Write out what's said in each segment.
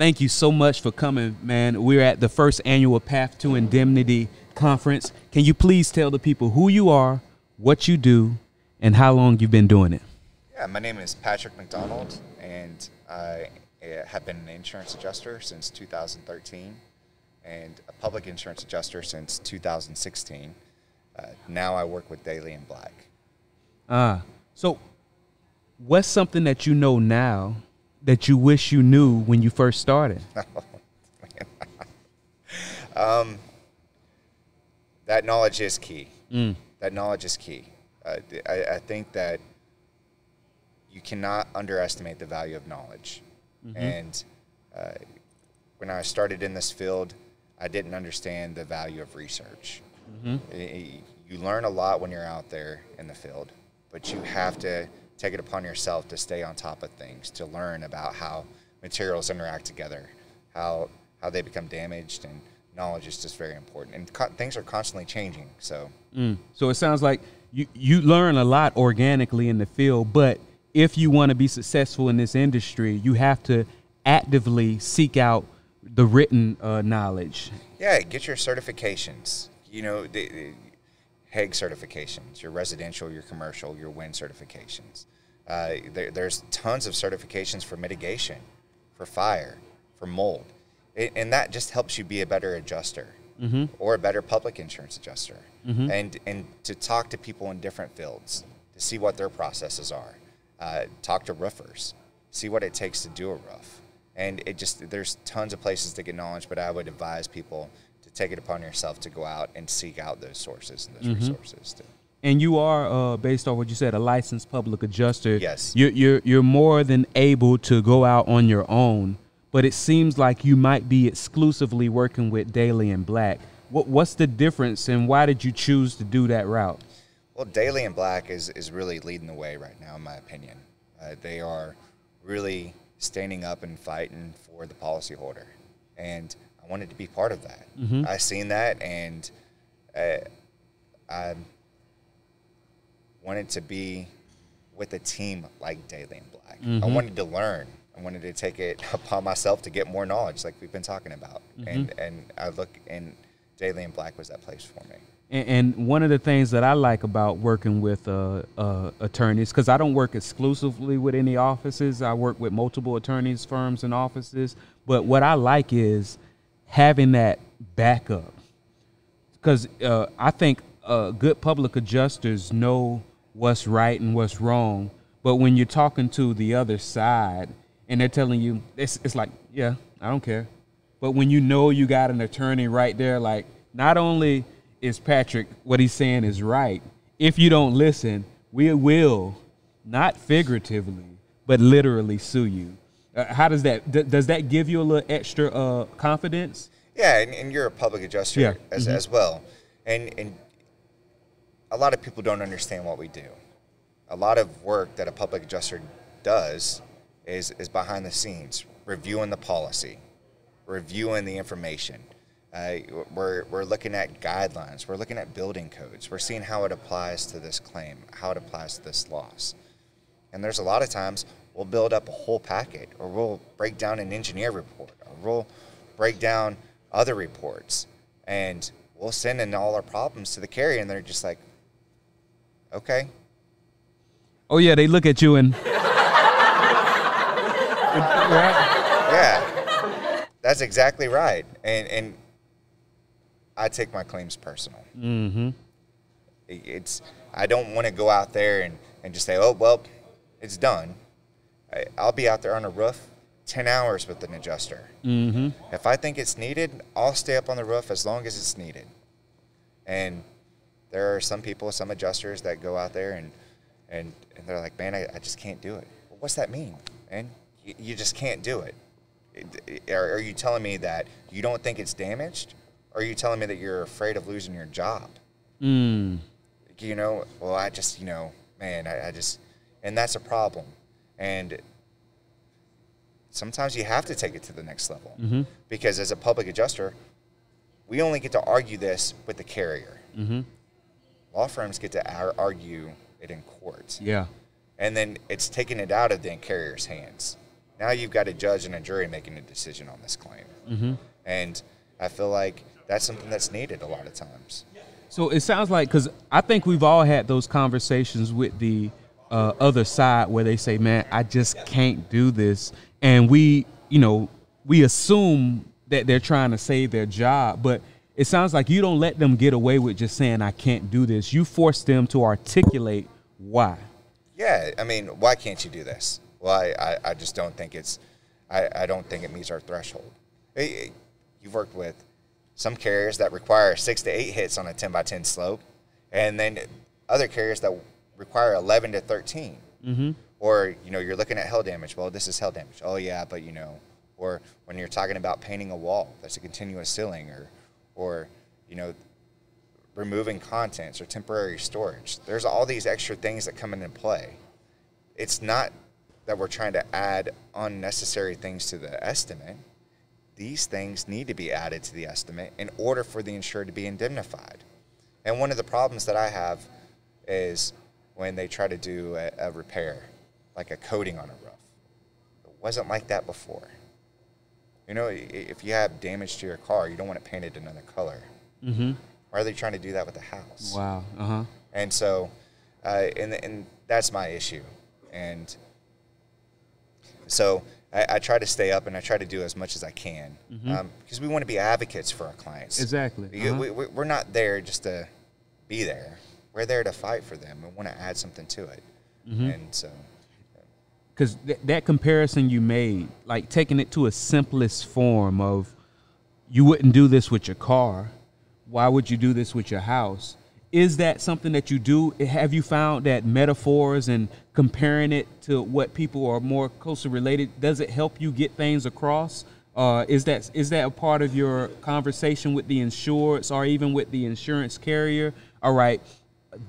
thank you so much for coming, man. We're at the first annual Path to Indemnity conference. Can you please tell the people who you are, what you do, and how long you've been doing it? Yeah, my name is Patrick McDonald, and I uh, have been an insurance adjuster since 2013 and a public insurance adjuster since 2016. Uh, now I work with Daly and Black. Ah, so what's something that you know now that you wish you knew when you first started? um, that knowledge is key. Mm. That knowledge is key. Uh, I, I, think that you cannot underestimate the value of knowledge. Mm-hmm. And uh, when I started in this field, I didn't understand the value of research. Mm-hmm. It, you learn a lot when you're out there in the field, but you have to take it upon yourself to stay on top of things, to learn about how materials interact together, how how they become damaged, and knowledge is just very important. And co- things are constantly changing. So, mm. so it sounds like you you learn a lot organically in the field, but if you want to be successful in this industry, you have to actively seek out the written uh, knowledge. Yeah, get your certifications. You know, HAAG certifications, your residential, your commercial, your WIN certifications. Uh, there, there's tons of certifications for mitigation, for fire, for mold, it, and that just helps you be a better adjuster mm-hmm. or a better public insurance adjuster, mm-hmm. and and to talk to people in different fields to see what their processes are. Uh, talk to roofers, see what it takes to do a roof, and it just there's tons of places to get knowledge. But I would advise people to take it upon yourself to go out and seek out those sources and those mm-hmm. resources. To, and you are, uh, based on what you said, a licensed public adjuster. Yes. You're, you're, you're more than able to go out on your own, but it seems like you might be exclusively working with Daly and Black. What, what's the difference, and why did you choose to do that route? Well, Daly and Black is, is really leading the way right now, in my opinion. Uh, they are really standing up and fighting for the policyholder. And wanted to be part of that. Mm-hmm. I seen that, and uh, I wanted to be with a team like Daly and Black. Mm-hmm. I wanted to learn. I wanted to take it upon myself to get more knowledge, like we've been talking about. Mm-hmm. And and I look and Daly and Black was that place for me. And, and one of the things that I like about working with uh, uh, attorneys, because I don't work exclusively with any offices, I work with multiple attorneys, firms, and offices. But what I like is having that backup, because uh, I think uh, good public adjusters know what's right and what's wrong. But when you're talking to the other side and they're telling you, it's, it's like, yeah, I don't care. But when you know you got an attorney right there, like, not only is Patrick, what he's saying is right, if you don't listen, we will, not figuratively, but literally sue you. Uh, how does that, d- does that give you a little extra uh, confidence? Yeah, and, and, you're a public adjuster yeah. as, mm-hmm. as well. And, and a lot of people don't understand what we do. A lot of work that a public adjuster does is, is behind the scenes, reviewing the policy, reviewing the information. Uh, we're, we're looking at guidelines, we're looking at building codes, we're seeing how it applies to this claim, how it applies to this loss. And there's a lot of times we'll build up a whole packet, or we'll break down an engineer report, or we'll break down other reports, and we'll send in all our problems to the carrier, and they're just like, Okay. Oh yeah, they look at you and. yeah, that's exactly right, and and I take my claims personal. Mm-hmm. It's I don't want to go out there and, and just say, oh well, it's done. I, will be out there on a roof 10 hours with an adjuster. Mm-hmm. If I think it's needed, I'll stay up on the roof as long as it's needed. And there are some people, some adjusters that go out there and and, and they're like, man, I, I just can't do it. Well, what's that mean, man? You, you just can't do it. it. Are, are you telling me that you don't think it's damaged? Or are you telling me that you're afraid of losing your job? Mm. You know, well, I just, you know, man, I, I just, and that's a problem. And sometimes you have to take it to the next level mm-hmm. because as a public adjuster, we only get to argue this with the carrier. Mm-hmm law firms get to argue it in court. Yeah. And then it's taking it out of the carrier's hands. Now you've got a judge and a jury making a decision on this claim. Mm-hmm. And I feel like that's something that's needed a lot of times. So it sounds like because I think we've all had those conversations with the uh, other side where they say, "Man, I just can't do this," and we, you know, we assume that they're trying to save their job, but it sounds like you don't let them get away with just saying, "I can't do this." You force them to articulate why. Yeah, I mean, why can't you do this? Well, I, I, I just don't think it's, I, I don't think it meets our threshold. You've worked with some carriers that require six to eight hits on a 10 by 10 slope, and then other carriers that require 11 to 13. Mm-hmm. Or, you know, you're looking at hail damage. Well, this is hail damage. Oh, yeah, but, you know, or when you're talking about painting a wall, that's a continuous ceiling, or, or you know, removing contents or temporary storage. There's all these extra things that come into play. It's not that we're trying to add unnecessary things to the estimate. These things need to be added to the estimate in order for the insured to be indemnified. And one of the problems that I have is when they try to do a, a repair, like a coating on a roof. It wasn't like that before. You know, if you have damage to your car, you don't want it painted another color. Mm-hmm. Why are they trying to do that with the house? Wow. Uh huh. And so, uh, and, and that's my issue. And so I, I, try to stay up and I try to do as much as I can Mhm. um, because we want to be advocates for our clients. Exactly. We- Uh-huh. we, we, we're not there just to be there. We're there to fight for them and want to add something to it. Mhm. And so, because th- that comparison you made, like taking it to a simplest form of, you wouldn't do this with your car. Why would you do this with your house? Is that something that you do? Have you found that metaphors and comparing it to what people are more closely related does it help you get things across? Uh, is that is that a part of your conversation with the insurance or even with the insurance carrier? All right,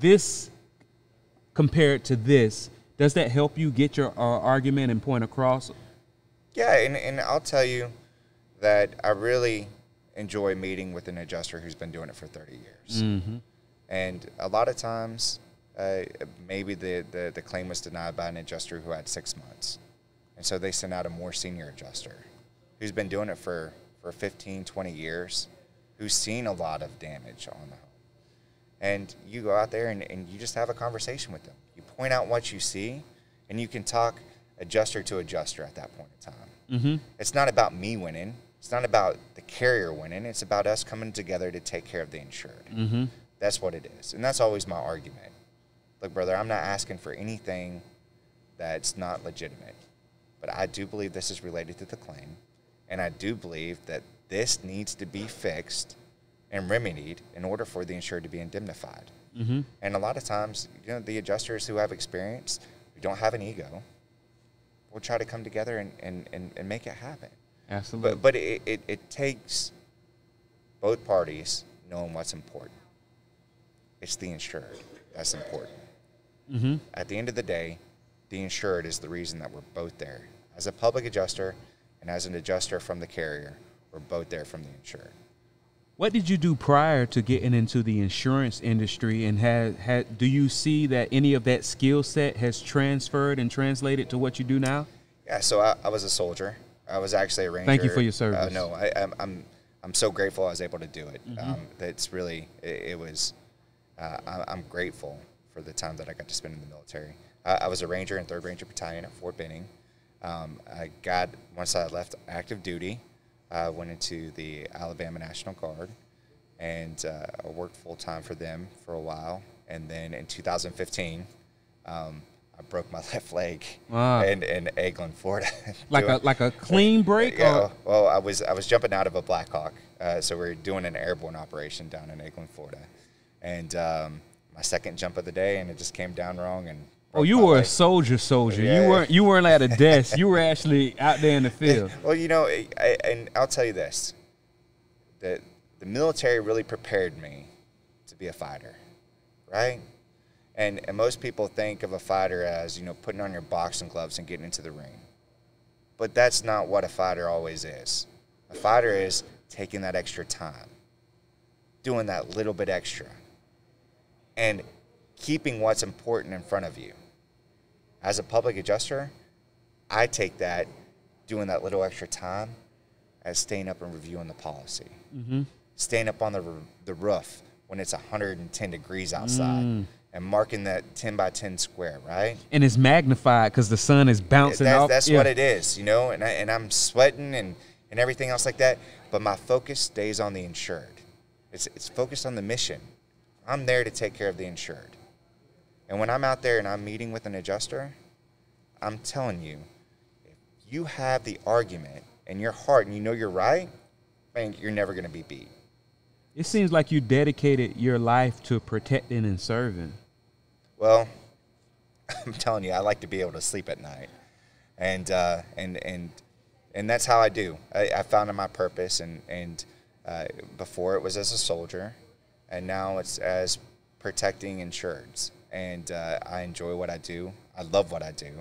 this compared to this, does that help you get your uh, argument and point across? yeah, and, and I'll tell you that I really enjoy meeting with an adjuster who's been doing it for 30 years. Mm-hmm. And a lot of times, uh, maybe the, the, the claim was denied by an adjuster who had six months. And so they sent out a more senior adjuster who's been doing it for, for 15, 20 years, who's seen a lot of damage on the home. And you go out there and, and you just have a conversation with them. You point out what you see, and you can talk adjuster to adjuster at that point in time. Mm-hmm. It's not about me winning. It's not about the carrier winning. It's about us coming together to take care of the insured. Mm-hmm. That's what it is. And that's always my argument. Look, brother, I'm not asking for anything that's not legitimate. But I do believe this is related to the claim. And I do believe that this needs to be fixed and remedied in order for the insured to be indemnified. Mm-hmm. And a lot of times, you know, the adjusters who have experience, who don't have an ego, will try to come together and, and, and, and make it happen. Absolutely. But, but it, it, it takes both parties knowing what's important. It's the insured that's important. mm-hmm. At the end of the day, the insured is the reason that we're both there. As a public adjuster and as an adjuster from the carrier, we're both there from the insured. What did you do prior to getting into the insurance industry, and had, had do you see that any of that skill set has transferred and translated to what you do now? Yeah, so I, I was a soldier. I was actually a ranger. Thank you for your Uh, service. no, I, I'm, I'm I'm so grateful I was able to do it. Um, that's really it, it was. Uh, I, I'm grateful for the time that I got to spend in the military. I, I was a ranger in Third Ranger Battalion at Fort Benning. Um, I got once I left active duty, I went into the Alabama National Guard, and uh, I worked full time for them for a while. And then in 2015, um, I broke my left leg Wow. in, in Eglin, Florida. Like Doing- a like a clean break? yeah, Or, well, I was I was jumping out of a Black Hawk, uh, so we are doing an airborne operation down in Eglin, Florida, and um, my second jump of the day, and it just came down wrong. And oh, you were a soldier, soldier. Yeah. You weren't you weren't at a desk. you were actually out there in the field. Well, you know, I, I, and I'll tell you this: that the military really prepared me to be a fighter, right? And and most people think of a fighter as you know putting on your boxing gloves and getting into the ring, but that's not what a fighter always is. A fighter is taking that extra time, doing that little bit extra, and keeping what's important in front of you. As a public adjuster, I take that doing that little extra time as staying up and reviewing the policy, Mm-hmm. staying up on the, the roof when it's 110 degrees outside, Mm. and marking that 10 by 10 square, right? And it's magnified because the sun is bouncing That's, off. that's Yeah. what it is, you know, and, I, and I'm sweating and, and everything else like that, but my focus stays on the insured. It's, it's focused on the mission. I'm there to take care of the insured. And when I'm out there and I'm meeting with an adjuster, I'm telling you, if you have the argument in your heart and you know you're right, man, you're never going to be beat. It seems like you dedicated your life to protecting and serving. Well, I'm telling you, I like to be able to sleep at night, and uh, and and and that's how I do. I, I found my purpose, and and uh, before it was as a soldier, and now it's as protecting insureds, and uh, I enjoy what I do. I love what I do,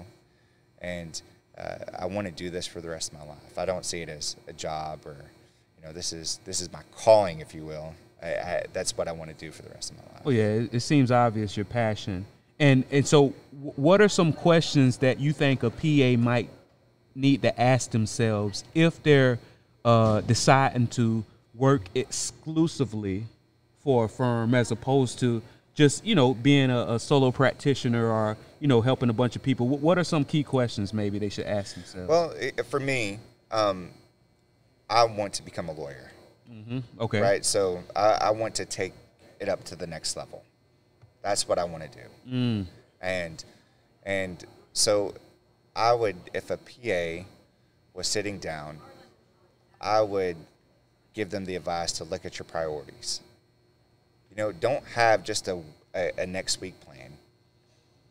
and uh, I want to do this for the rest of my life. I don't see it as a job or, you know, this is this is my calling, if you will. I, I, that's what I want to do for the rest of my life. Oh yeah, it, it seems obvious your passion. And and so, what are some questions that you think a PA might need to ask themselves if they're uh, deciding to work exclusively for a firm as opposed to just you know being a, a solo practitioner or you know helping a bunch of people? What are some key questions maybe they should ask themselves? Well, for me, um, I want to become a lawyer, okay, right? So I, I want to take it up to the next level. That's what I want to do. Mm. And and so I would, if a PA was sitting down, I would give them the advice to look at your priorities. You know, don't have just a, a, a next week plan.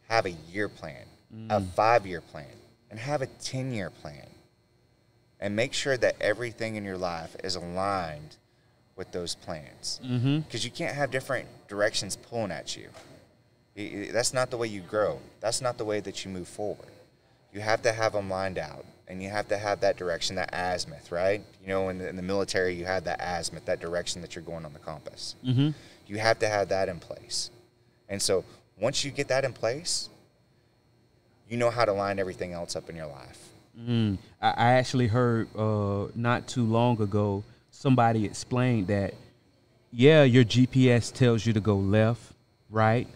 Have a year plan, a five year plan, and have a 10 year plan. And make sure that everything in your life is aligned with those plans. Mm-hmm. Because you can't have different directions pulling at you. That's not the way you grow. That's not the way that you move forward. You have to have them lined out, and you have to have that direction, that azimuth, right? You know, in the, in the military, you have that azimuth, that direction that you're going on the compass. Mm-hmm. You have to have that in place. And so once you get that in place, you know how to line everything else up in your life. Mm. I, I actually heard uh, not too long ago somebody explained that, yeah, your GPS tells you to go left, right,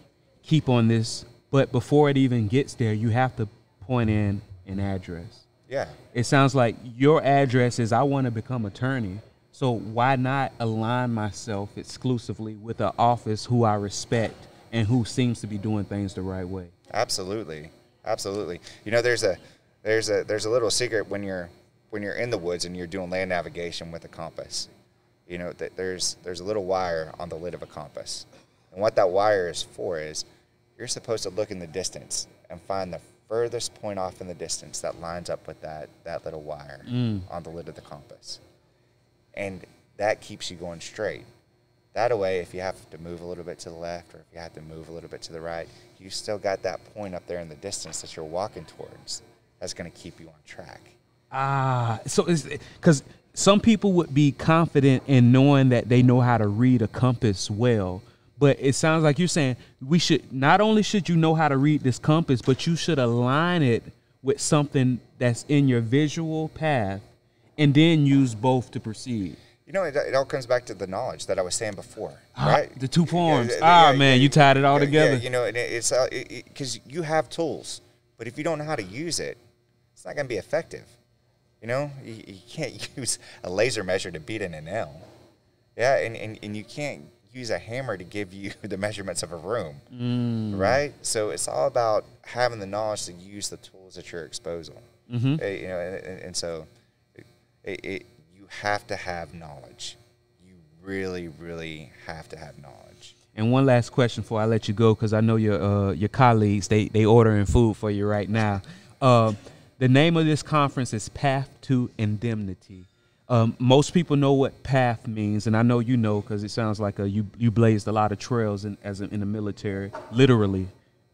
keep on this, but before it even gets there, you have to point in an address. Yeah. It sounds like your address is I want to become attorney. So why not align myself exclusively with an office who I respect and who seems to be doing things the right way? Absolutely, absolutely. You know, there's a there's a there's a little secret when you're when you're in the woods and you're doing land navigation with a compass. You know that there's there's a little wire on the lid of a compass, and what that wire is for is you're supposed to look in the distance and find the furthest point off in the distance that lines up with that that little wire on the lid of the compass, and that keeps you going straight. That way, if you have to move a little bit to the left or if you have to move a little bit to the right, you still got that point up there in the distance that you're walking towards. That's going to keep you on track. Ah, so because some people would be confident in knowing that they know how to read a compass well, but it sounds like you're saying we should not only should you know how to read this compass, but you should align it with something that's in your visual path, and then use both to proceed. You know, it, it all comes back to the knowledge that I was saying before, Ah, right? the two forms. Ah, yeah, man, yeah, you tied it all yeah, together. You know, and it, it's because you have tools, but if you don't know how to use it, it's not going to be effective. You know, you, you can't use a laser measure to beat in a nail. Yeah, and, and, and you can't use a hammer to give you the measurements of a room, Mm. right? So it's all about having the knowledge to use the tools at your disposal. Mhm. Uh, you know, and, and, and so it, it, you have to have knowledge. You really, really have to have knowledge. And one last question before I let you go, because I know your uh, your colleagues they they ordering food for you right now. Uh, the name of this conference is Path to Indemnity. Um, most people know what path means, and I know you know because it sounds like a, you you blazed a lot of trails in, as a, in the military, literally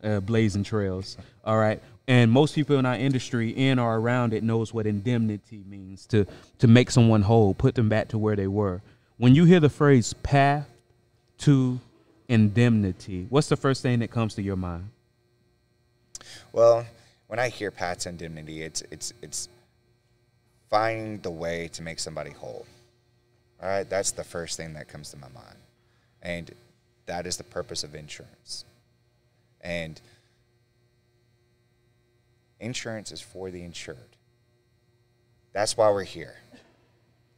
uh, blazing trails. All right, and most people in our industry, in or around it, knows what indemnity means to to make someone whole, put them back to where they were. When you hear the phrase path to indemnity, what's the first thing that comes to your mind? Well, when I hear Pat's indemnity, it's it's it's finding the way to make somebody whole. All right, that's the first thing that comes to my mind. And that is the purpose of insurance. And insurance is for the insured. That's why we're here.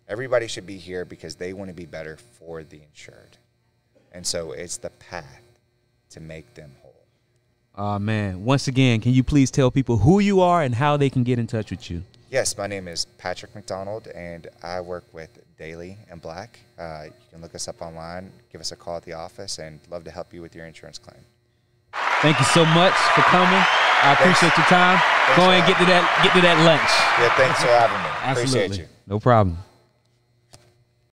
Everybody should be here because they want to be better for the insured. And so it's the path to make them whole. Oh man. Once again, can you please tell people who you are and how they can get in touch with you? Yes, my name is Patrick McDonald, and I work with Daly and Black. Uh, you can look us up online, give us a call at the office, and love to help you with your insurance claim. Thank you so much for coming. I appreciate your time. Thanks Go ahead and get to that get to that lunch. Yeah, thanks for having me. Absolutely. Appreciate you. No problem.